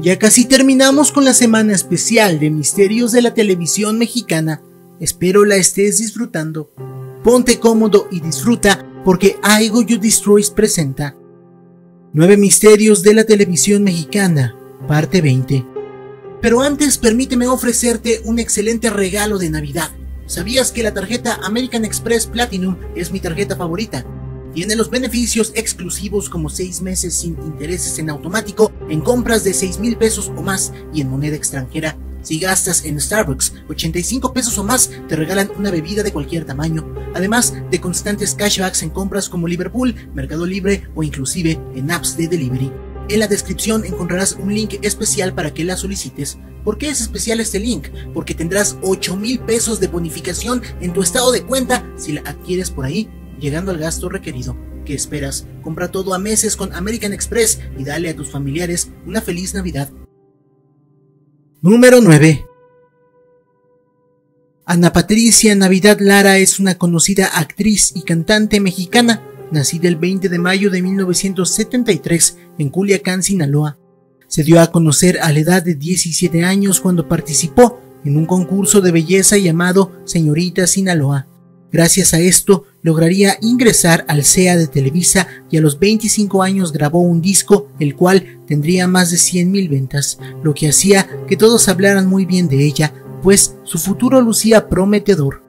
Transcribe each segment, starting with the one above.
Ya casi terminamos con la semana especial de Misterios de la Televisión Mexicana. Espero la estés disfrutando. Ponte cómodo y disfruta porque Aigo You Destroys presenta Nueve Misterios de la Televisión Mexicana, parte 20. Pero antes permíteme ofrecerte un excelente regalo de Navidad. ¿Sabías que la tarjeta American Express Platinum es mi tarjeta favorita? Tiene los beneficios exclusivos como 6 meses sin intereses en automático en compras de 6 mil pesos o más y en moneda extranjera. Si gastas en Starbucks 85 pesos o más, te regalan una bebida de cualquier tamaño, además de constantes cashbacks en compras como Liverpool, Mercado Libre o inclusive en apps de delivery. En la descripción encontrarás un link especial para que la solicites. ¿Por qué es especial este link? Porque tendrás 8 mil pesos de bonificación en tu estado de cuenta si la adquieres por ahí llegando al gasto requerido. ¿Qué esperas? Compra todo a meses con American Express y dale a tus familiares una feliz Navidad. Número 9. Ana Patricia Navidad Lara es una conocida actriz y cantante mexicana, nacida el 20 de mayo de 1973 en Culiacán, Sinaloa. Se dio a conocer a la edad de 17 años cuando participó en un concurso de belleza llamado Señorita Sinaloa. Gracias a esto lograría ingresar al CEA de Televisa y a los 25 años grabó un disco el cual tendría más de 100.000 ventas, lo que hacía que todos hablaran muy bien de ella, pues su futuro lucía prometedor.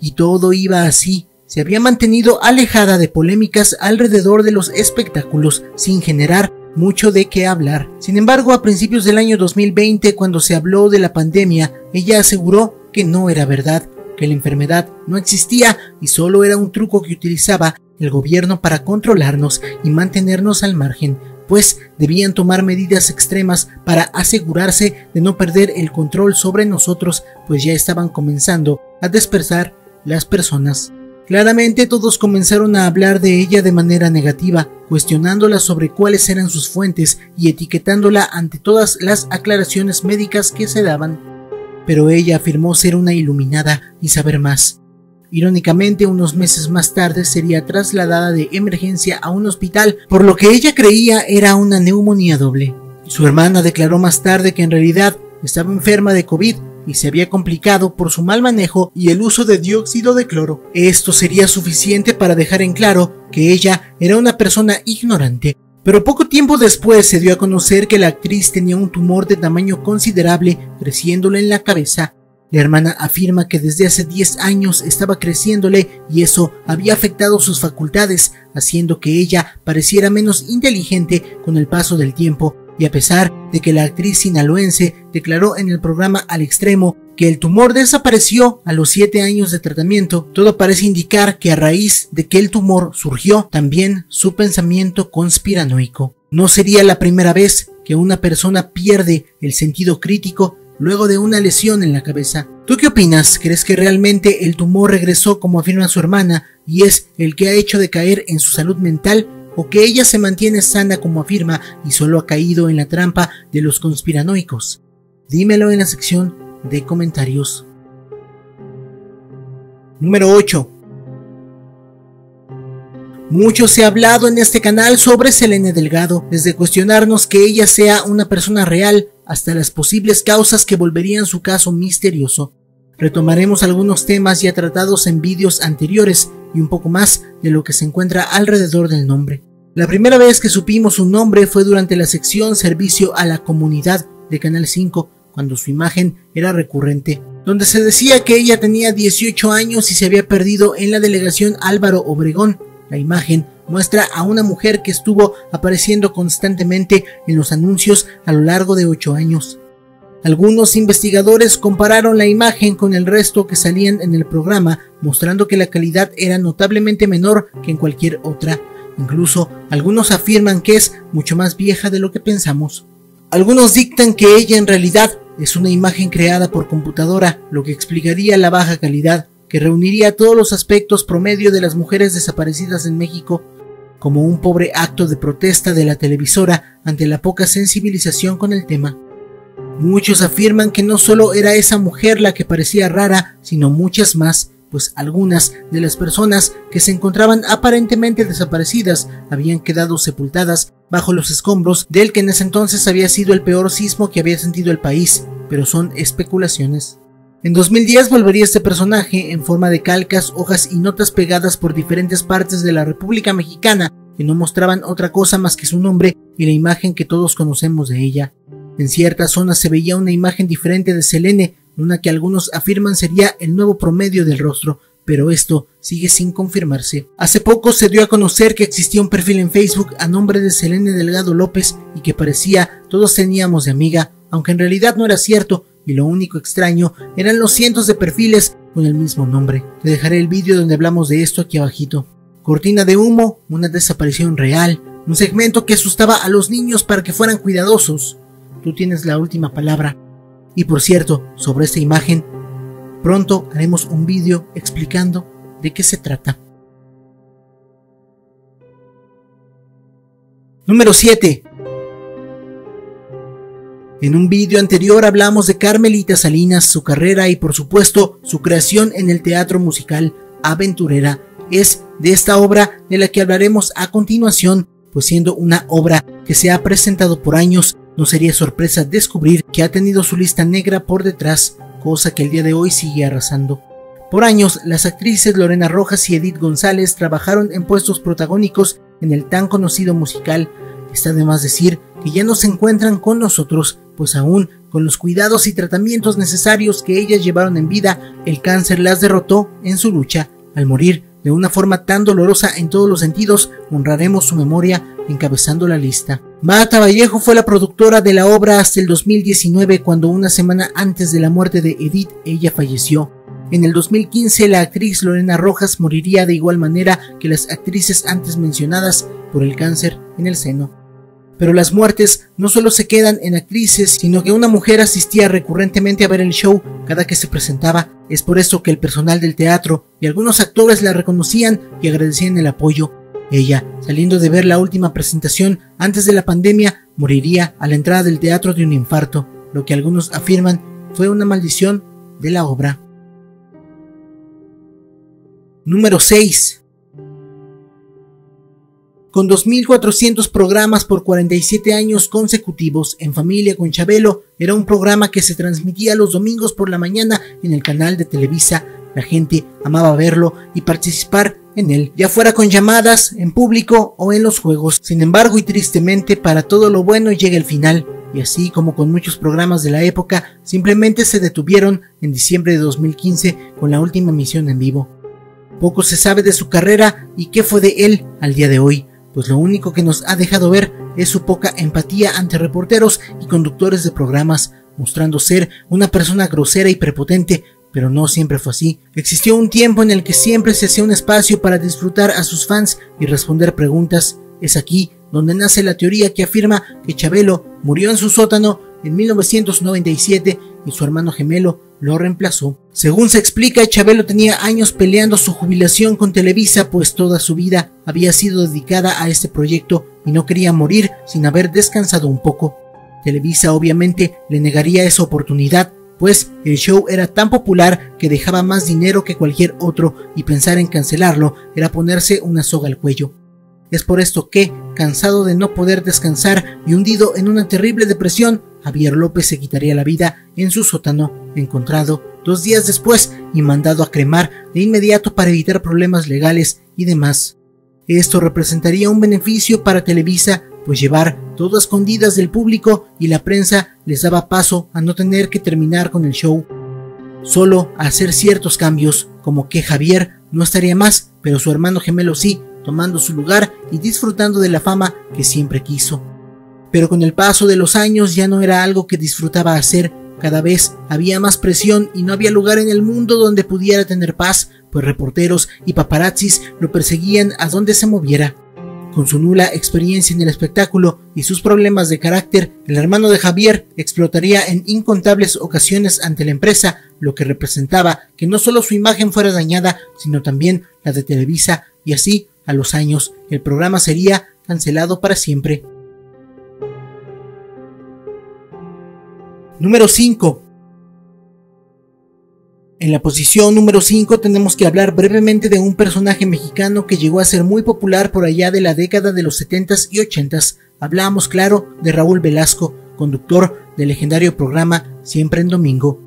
Y todo iba así, se había mantenido alejada de polémicas alrededor de los espectáculos sin generar mucho de qué hablar. Sin embargo, a principios del año 2020, cuando se habló de la pandemia, ella aseguró que no era verdad, que la enfermedad no existía y solo era un truco que utilizaba el gobierno para controlarnos y mantenernos al margen, pues debían tomar medidas extremas para asegurarse de no perder el control sobre nosotros, pues ya estaban comenzando a dispersar las personas. Claramente todos comenzaron a hablar de ella de manera negativa, cuestionándola sobre cuáles eran sus fuentes y etiquetándola ante todas las aclaraciones médicas que se daban pero ella afirmó ser una iluminada y saber más. Irónicamente, unos meses más tarde sería trasladada de emergencia a un hospital por lo que ella creía era una neumonía doble. Su hermana declaró más tarde que en realidad estaba enferma de COVID y se había complicado por su mal manejo y el uso de dióxido de cloro. Esto sería suficiente para dejar en claro que ella era una persona ignorante pero poco tiempo después se dio a conocer que la actriz tenía un tumor de tamaño considerable creciéndole en la cabeza. La hermana afirma que desde hace 10 años estaba creciéndole y eso había afectado sus facultades, haciendo que ella pareciera menos inteligente con el paso del tiempo, y a pesar de que la actriz sinaloense declaró en el programa Al Extremo que el tumor desapareció a los 7 años de tratamiento, todo parece indicar que a raíz de que el tumor surgió también su pensamiento conspiranoico. No sería la primera vez que una persona pierde el sentido crítico luego de una lesión en la cabeza. ¿Tú qué opinas? ¿Crees que realmente el tumor regresó como afirma su hermana y es el que ha hecho decaer en su salud mental? ¿O que ella se mantiene sana como afirma y solo ha caído en la trampa de los conspiranoicos? Dímelo en la sección de comentarios. Número 8. Mucho se ha hablado en este canal sobre Selene Delgado, desde cuestionarnos que ella sea una persona real hasta las posibles causas que volverían su caso misterioso. Retomaremos algunos temas ya tratados en vídeos anteriores y un poco más de lo que se encuentra alrededor del nombre. La primera vez que supimos su nombre fue durante la sección Servicio a la Comunidad de Canal 5, cuando su imagen era recurrente, donde se decía que ella tenía 18 años y se había perdido en la delegación Álvaro Obregón. La imagen muestra a una mujer que estuvo apareciendo constantemente en los anuncios a lo largo de 8 años. Algunos investigadores compararon la imagen con el resto que salían en el programa, mostrando que la calidad era notablemente menor que en cualquier otra. Incluso algunos afirman que es mucho más vieja de lo que pensamos. Algunos dictan que ella en realidad es una imagen creada por computadora, lo que explicaría la baja calidad, que reuniría todos los aspectos promedio de las mujeres desaparecidas en México como un pobre acto de protesta de la televisora ante la poca sensibilización con el tema. Muchos afirman que no solo era esa mujer la que parecía rara, sino muchas más, pues algunas de las personas que se encontraban aparentemente desaparecidas habían quedado sepultadas bajo los escombros del que en ese entonces había sido el peor sismo que había sentido el país, pero son especulaciones. En 2010 volvería este personaje en forma de calcas, hojas y notas pegadas por diferentes partes de la República Mexicana que no mostraban otra cosa más que su nombre y la imagen que todos conocemos de ella. En ciertas zonas se veía una imagen diferente de Selene, una que algunos afirman sería el nuevo promedio del rostro, pero esto sigue sin confirmarse. Hace poco se dio a conocer que existía un perfil en Facebook a nombre de Selene Delgado López y que parecía todos teníamos de amiga, aunque en realidad no era cierto, y lo único extraño eran los cientos de perfiles con el mismo nombre. Te dejaré el vídeo donde hablamos de esto aquí abajito. Cortina de humo, una desaparición real, un segmento que asustaba a los niños para que fueran cuidadosos. Tú tienes la última palabra. Y por cierto, sobre esta imagen, pronto haremos un vídeo explicando de qué se trata. Número 7. En un vídeo anterior hablamos de Carmelita Salinas, su carrera y por supuesto su creación en el teatro musical Aventurera. Es de esta obra de la que hablaremos a continuación, pues siendo una obra que se ha presentado por años no sería sorpresa descubrir que ha tenido su lista negra por detrás, cosa que el día de hoy sigue arrasando. Por años, las actrices Lorena Rojas y Edith González trabajaron en puestos protagónicos en el tan conocido musical. Está de más decir que ya no se encuentran con nosotros, pues aún con los cuidados y tratamientos necesarios que ellas llevaron en vida, el cáncer las derrotó en su lucha. Al morir de una forma tan dolorosa en todos los sentidos, honraremos su memoria encabezando la lista. Mata Vallejo fue la productora de la obra hasta el 2019 cuando una semana antes de la muerte de Edith ella falleció. En el 2015 la actriz Lorena Rojas moriría de igual manera que las actrices antes mencionadas por el cáncer en el seno. Pero las muertes no solo se quedan en actrices, sino que una mujer asistía recurrentemente a ver el show cada que se presentaba. Es por eso que el personal del teatro y algunos actores la reconocían y agradecían el apoyo. Ella, saliendo de ver la última presentación antes de la pandemia, moriría a la entrada del teatro de un infarto, lo que algunos afirman fue una maldición de la obra. Número 6. Con 2.400 programas por 47 años consecutivos en familia con Chabelo, era un programa que se transmitía los domingos por la mañana en el canal de Televisa. La gente amaba verlo y participar en él, ya fuera con llamadas, en público o en los juegos. Sin embargo y tristemente, para todo lo bueno llega el final, y así como con muchos programas de la época, simplemente se detuvieron en diciembre de 2015 con la última emisión en vivo. Poco se sabe de su carrera y qué fue de él al día de hoy, pues lo único que nos ha dejado ver es su poca empatía ante reporteros y conductores de programas, mostrando ser una persona grosera y prepotente pero no siempre fue así. Existió un tiempo en el que siempre se hacía un espacio para disfrutar a sus fans y responder preguntas. Es aquí donde nace la teoría que afirma que Chabelo murió en su sótano en 1997 y su hermano gemelo lo reemplazó. Según se explica, Chabelo tenía años peleando su jubilación con Televisa, pues toda su vida había sido dedicada a este proyecto y no quería morir sin haber descansado un poco. Televisa obviamente le negaría esa oportunidad, pues el show era tan popular que dejaba más dinero que cualquier otro y pensar en cancelarlo era ponerse una soga al cuello. Es por esto que, cansado de no poder descansar y hundido en una terrible depresión, Javier López se quitaría la vida en su sótano, encontrado dos días después y mandado a cremar de inmediato para evitar problemas legales y demás. Esto representaría un beneficio para Televisa pues llevar todo a escondidas del público y la prensa les daba paso a no tener que terminar con el show. Solo hacer ciertos cambios, como que Javier no estaría más, pero su hermano gemelo sí, tomando su lugar y disfrutando de la fama que siempre quiso. Pero con el paso de los años ya no era algo que disfrutaba hacer, cada vez había más presión y no había lugar en el mundo donde pudiera tener paz, pues reporteros y paparazzis lo perseguían a donde se moviera. Con su nula experiencia en el espectáculo y sus problemas de carácter, el hermano de Javier explotaría en incontables ocasiones ante la empresa, lo que representaba que no solo su imagen fuera dañada, sino también la de Televisa, y así, a los años, el programa sería cancelado para siempre. Número 5. En la posición número 5 tenemos que hablar brevemente de un personaje mexicano que llegó a ser muy popular por allá de la década de los 70s y 80s. Hablamos, claro, de Raúl Velasco, conductor del legendario programa Siempre en Domingo,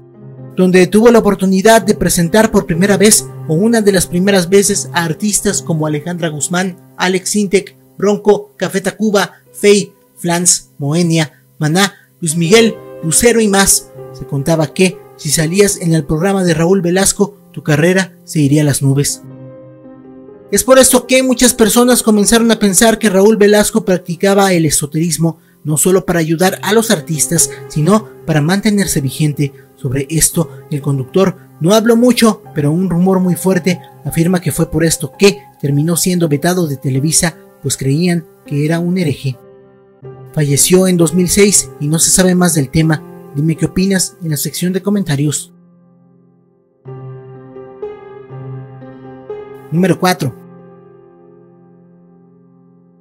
donde tuvo la oportunidad de presentar por primera vez o una de las primeras veces a artistas como Alejandra Guzmán, Alex Sintek, Bronco, Café Tacuba, Fey, Flans, Moenia, Maná, Luis Miguel, Lucero y más. Se contaba que si salías en el programa de Raúl Velasco, tu carrera se iría a las nubes. Es por esto que muchas personas comenzaron a pensar que Raúl Velasco practicaba el esoterismo no solo para ayudar a los artistas, sino para mantenerse vigente. Sobre esto, el conductor no habló mucho, pero un rumor muy fuerte afirma que fue por esto que terminó siendo vetado de Televisa, pues creían que era un hereje. Falleció en 2006 y no se sabe más del tema, Dime qué opinas en la sección de comentarios. Número 4.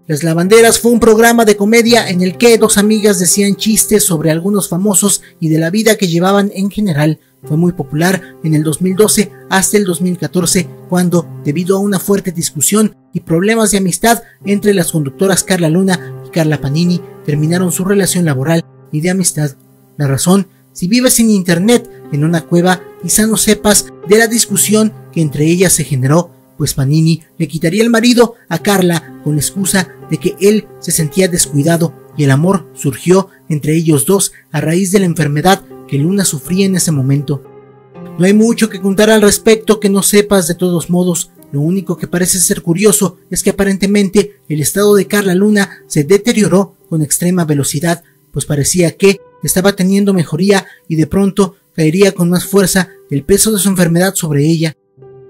Las Lavanderas fue un programa de comedia en el que dos amigas decían chistes sobre algunos famosos y de la vida que llevaban en general. Fue muy popular en el 2012 hasta el 2014 cuando, debido a una fuerte discusión y problemas de amistad entre las conductoras Carla Luna y Carla Panini, terminaron su relación laboral y de amistad la razón, si vives sin internet en una cueva, quizá no sepas de la discusión que entre ellas se generó, pues Panini le quitaría el marido a Carla con la excusa de que él se sentía descuidado y el amor surgió entre ellos dos a raíz de la enfermedad que Luna sufría en ese momento. No hay mucho que contar al respecto que no sepas de todos modos, lo único que parece ser curioso es que aparentemente el estado de Carla Luna se deterioró con extrema velocidad, pues parecía que estaba teniendo mejoría y de pronto caería con más fuerza el peso de su enfermedad sobre ella.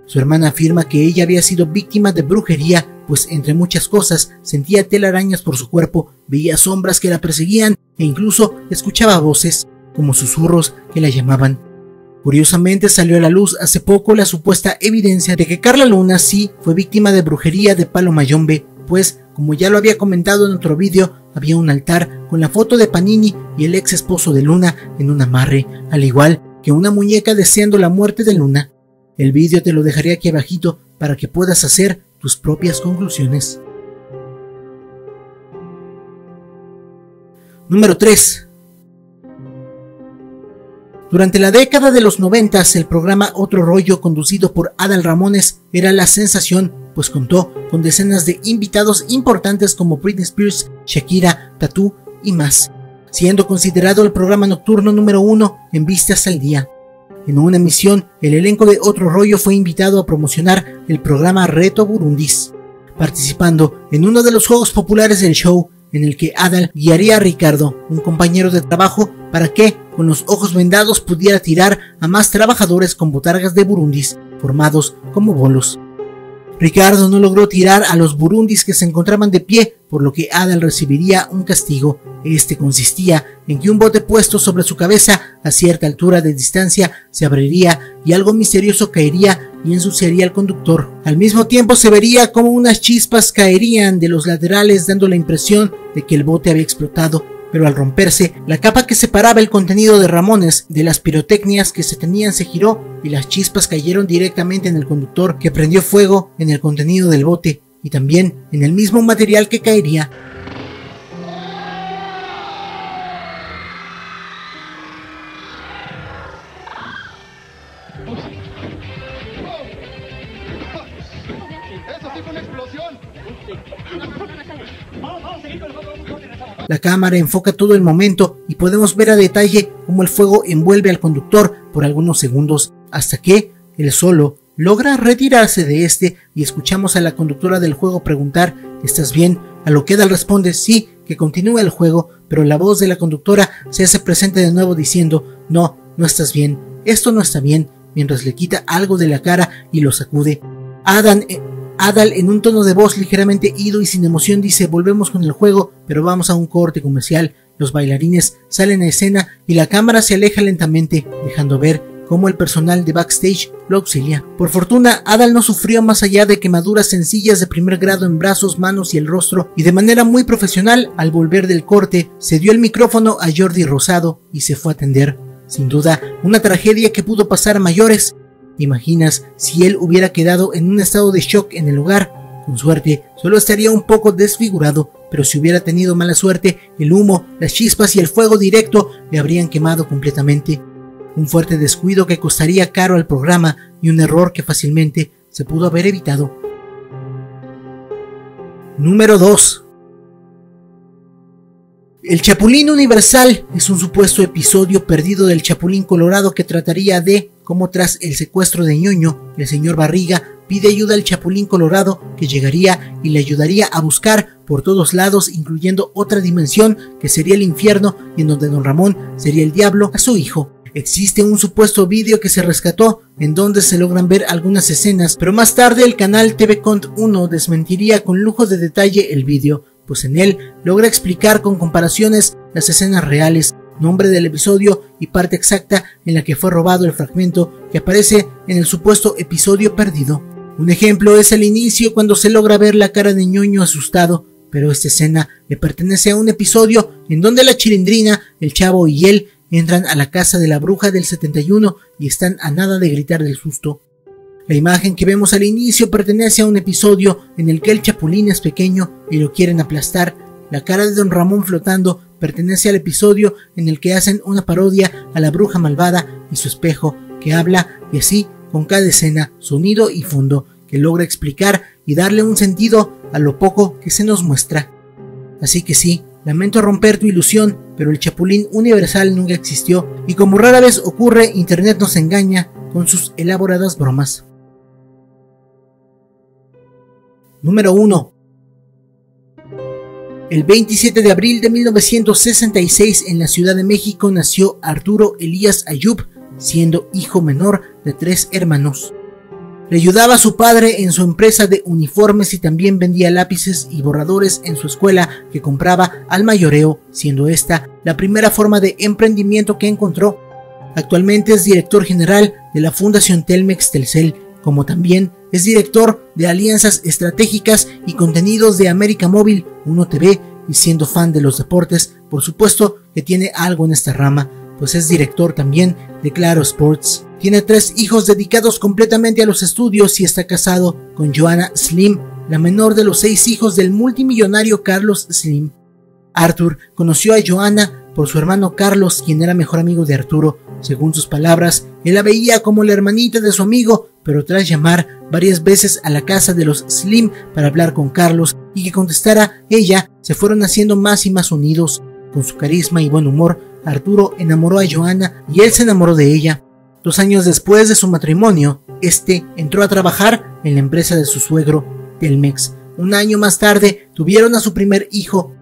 Su hermana afirma que ella había sido víctima de brujería, pues entre muchas cosas sentía telarañas por su cuerpo, veía sombras que la perseguían e incluso escuchaba voces, como susurros que la llamaban. Curiosamente salió a la luz hace poco la supuesta evidencia de que Carla Luna sí fue víctima de brujería de Palo Mayombe, pues, como ya lo había comentado en otro vídeo, había un altar con la foto de Panini y el ex esposo de Luna en un amarre, al igual que una muñeca deseando la muerte de Luna. El vídeo te lo dejaré aquí abajito para que puedas hacer tus propias conclusiones. Número 3. Durante la década de los noventas, el programa Otro Rollo, conducido por Adal Ramones, era la sensación, pues contó con decenas de invitados importantes como Britney Spears, Shakira, Tattoo y más, siendo considerado el programa nocturno número uno en vistas al día. En una emisión, el elenco de Otro Rollo fue invitado a promocionar el programa Reto Burundis, participando en uno de los juegos populares del show, en el que Adal guiaría a Ricardo, un compañero de trabajo, para que, con los ojos vendados, pudiera tirar a más trabajadores con botargas de burundis, formados como bolos. Ricardo no logró tirar a los burundis que se encontraban de pie, por lo que Adal recibiría un castigo. Este consistía en que un bote puesto sobre su cabeza a cierta altura de distancia se abriría y algo misterioso caería y ensuciaría al conductor. Al mismo tiempo se vería como unas chispas caerían de los laterales dando la impresión de que el bote había explotado pero al romperse, la capa que separaba el contenido de Ramones de las pirotecnias que se tenían se giró y las chispas cayeron directamente en el conductor que prendió fuego en el contenido del bote y también en el mismo material que caería. La cámara enfoca todo el momento y podemos ver a detalle cómo el fuego envuelve al conductor por algunos segundos hasta que el solo logra retirarse de este y escuchamos a la conductora del juego preguntar ¿Estás bien? A lo que Edal responde sí, que continúa el juego, pero la voz de la conductora se hace presente de nuevo diciendo No, no estás bien, esto no está bien, mientras le quita algo de la cara y lo sacude. Adam eh, Adal en un tono de voz ligeramente ido y sin emoción dice volvemos con el juego, pero vamos a un corte comercial. Los bailarines salen a escena y la cámara se aleja lentamente, dejando ver cómo el personal de backstage lo auxilia. Por fortuna, Adal no sufrió más allá de quemaduras sencillas de primer grado en brazos, manos y el rostro, y de manera muy profesional, al volver del corte, se dio el micrófono a Jordi Rosado y se fue a atender. Sin duda, una tragedia que pudo pasar a mayores, imaginas si él hubiera quedado en un estado de shock en el lugar? Con suerte, solo estaría un poco desfigurado, pero si hubiera tenido mala suerte, el humo, las chispas y el fuego directo le habrían quemado completamente. Un fuerte descuido que costaría caro al programa y un error que fácilmente se pudo haber evitado. Número 2. El Chapulín Universal es un supuesto episodio perdido del Chapulín Colorado que trataría de cómo tras el secuestro de ñoño, el señor Barriga pide ayuda al Chapulín Colorado que llegaría y le ayudaría a buscar por todos lados, incluyendo otra dimensión que sería el infierno y en donde don Ramón sería el diablo a su hijo. Existe un supuesto vídeo que se rescató en donde se logran ver algunas escenas, pero más tarde el canal TV Cont 1 desmentiría con lujo de detalle el vídeo, pues en él logra explicar con comparaciones las escenas reales, nombre del episodio y parte exacta en la que fue robado el fragmento que aparece en el supuesto episodio perdido. Un ejemplo es el inicio cuando se logra ver la cara de ñoño asustado, pero esta escena le pertenece a un episodio en donde la chilindrina, el chavo y él entran a la casa de la bruja del 71 y están a nada de gritar del susto. La imagen que vemos al inicio pertenece a un episodio en el que el chapulín es pequeño y lo quieren aplastar. La cara de don Ramón flotando pertenece al episodio en el que hacen una parodia a la bruja malvada y su espejo que habla y así con cada escena, sonido y fondo, que logra explicar y darle un sentido a lo poco que se nos muestra. Así que sí, lamento romper tu ilusión, pero el Chapulín Universal nunca existió y como rara vez ocurre, Internet nos engaña con sus elaboradas bromas. Número 1. El 27 de abril de 1966 en la Ciudad de México nació Arturo Elías Ayub, siendo hijo menor de tres hermanos. Le ayudaba a su padre en su empresa de uniformes y también vendía lápices y borradores en su escuela que compraba al mayoreo, siendo esta la primera forma de emprendimiento que encontró. Actualmente es director general de la Fundación Telmex Telcel, como también es director de alianzas estratégicas y contenidos de América Móvil 1 TV y siendo fan de los deportes, por supuesto que tiene algo en esta rama, pues es director también de Claro Sports. Tiene tres hijos dedicados completamente a los estudios y está casado con Joanna Slim, la menor de los seis hijos del multimillonario Carlos Slim. Arthur conoció a Joanna por su hermano Carlos, quien era mejor amigo de Arturo. Según sus palabras, él la veía como la hermanita de su amigo, pero tras llamar varias veces a la casa de los Slim para hablar con Carlos y que contestara ella, se fueron haciendo más y más unidos. Con su carisma y buen humor, Arturo enamoró a Joana y él se enamoró de ella. Dos años después de su matrimonio, este entró a trabajar en la empresa de su suegro, Telmex. Un año más tarde tuvieron a su primer hijo.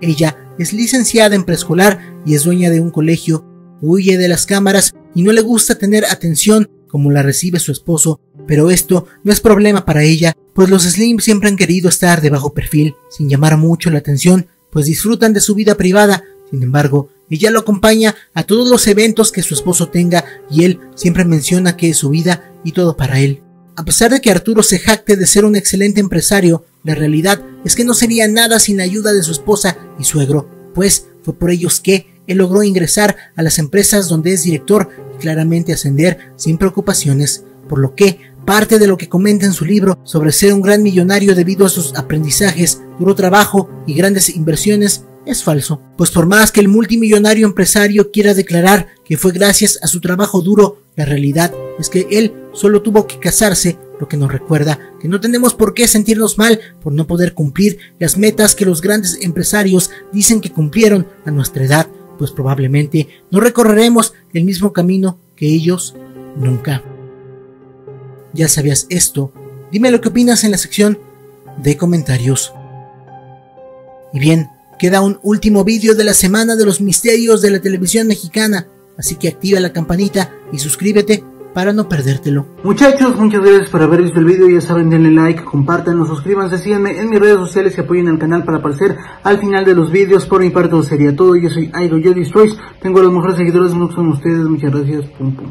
Ella es licenciada en preescolar y es dueña de un colegio. Huye de las cámaras y no le gusta tener atención como la recibe su esposo, pero esto no es problema para ella, pues los Slim siempre han querido estar de bajo perfil, sin llamar mucho la atención, pues disfrutan de su vida privada, sin embargo, ella lo acompaña a todos los eventos que su esposo tenga y él siempre menciona que es su vida y todo para él. A pesar de que Arturo se jacte de ser un excelente empresario, la realidad es que no sería nada sin la ayuda de su esposa y suegro, pues fue por ellos que él logró ingresar a las empresas donde es director y claramente ascender sin preocupaciones, por lo que parte de lo que comenta en su libro sobre ser un gran millonario debido a sus aprendizajes, duro trabajo y grandes inversiones es falso, pues por más que el multimillonario empresario quiera declarar que fue gracias a su trabajo duro, la realidad es que él solo tuvo que casarse, lo que nos recuerda que no tenemos por qué sentirnos mal por no poder cumplir las metas que los grandes empresarios dicen que cumplieron a nuestra edad, pues probablemente no recorreremos el mismo camino que ellos nunca. ¿Ya sabías esto? Dime lo que opinas en la sección de comentarios. Y bien, Queda un último vídeo de la semana de los misterios de la televisión mexicana, así que activa la campanita y suscríbete para no perdértelo. Muchachos, muchas gracias por haber visto el vídeo, ya saben, denle like, compartanlo, suscríbanse, síganme en mis redes sociales y apoyen al canal para aparecer al final de los vídeos. Por mi parte sería todo, yo soy Airo Yo Destroys, tengo a los mejores seguidores, no son ustedes, muchas gracias, pum pum.